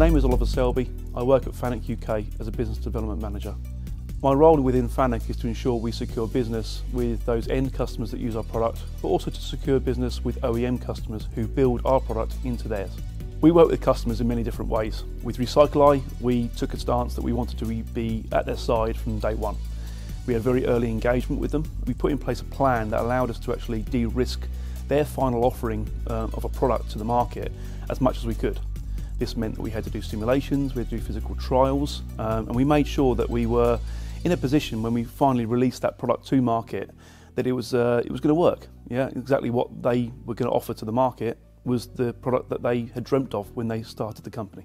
name is Oliver Selby. I work at Fanuc UK as a Business Development Manager. My role within Fanuc is to ensure we secure business with those end customers that use our product, but also to secure business with OEM customers who build our product into theirs. We work with customers in many different ways. With Recycleye, we took a stance that we wanted to be at their side from day one. We had very early engagement with them. We put in place a plan that allowed us to actually de-risk their final offering um, of a product to the market as much as we could. This meant that we had to do simulations, we had to do physical trials, um, and we made sure that we were in a position when we finally released that product to market that it was uh, it was going to work. Yeah, exactly what they were going to offer to the market was the product that they had dreamt of when they started the company.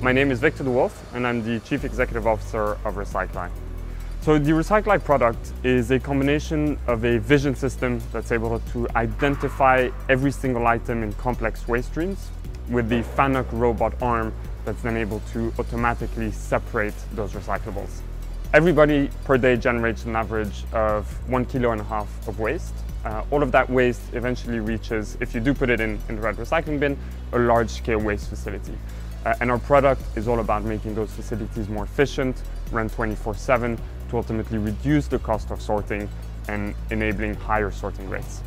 My name is Victor Dewulf and I'm the Chief Executive Officer of Recycleye. So the Recycleye product is a combination of a vision system that's able to identify every single item in complex waste streams with the Fanuc robot arm that's then able to automatically separate those recyclables. Everybody per day generates an average of one kilo and a half of waste uh, all of that waste eventually reaches, if you do put it in, in the red recycling bin, a large-scale waste facility. Uh, and our product is all about making those facilities more efficient, run 24-7, to ultimately reduce the cost of sorting and enabling higher sorting rates.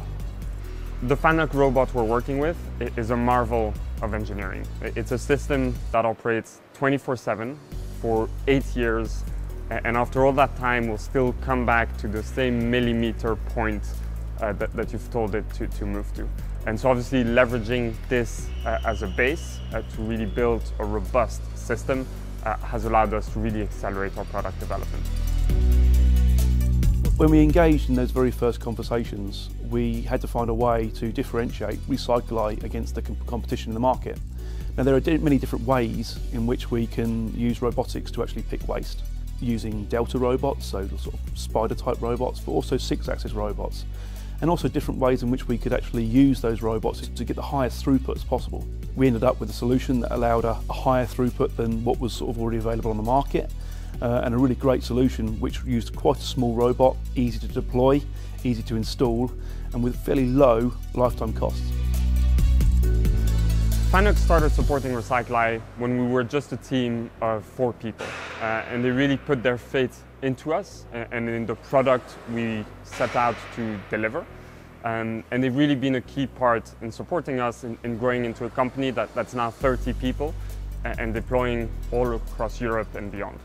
The Fanuc robot we're working with is a marvel of engineering. It's a system that operates 24-7 for eight years, and after all that time will still come back to the same millimeter point uh, that, that, you've told it to, to move to. And so obviously leveraging this uh, as a base uh, to really build a robust system uh, has allowed us to really accelerate our product development. When we engaged in those very first conversations, we had to find a way to differentiate Recycleye against the competition in the market. Now there are many different ways in which we can use robotics to actually pick waste using delta robots, so sort of spider type robots, but also six axis robots and also different ways in which we could actually use those robots to get the highest throughputs possible. We ended up with a solution that allowed a, a higher throughput than what was sort of already available on the market uh, and a really great solution which used quite a small robot, easy to deploy, easy to install and with fairly low lifetime costs. Fanuc started supporting Recycleye when we were just a team of four people. Uh, and they really put their faith into us and, in the product we set out to deliver. Um, and they've really been a key part in supporting us in, in growing into a company that, that's now 30 people and deploying all across Europe and beyond.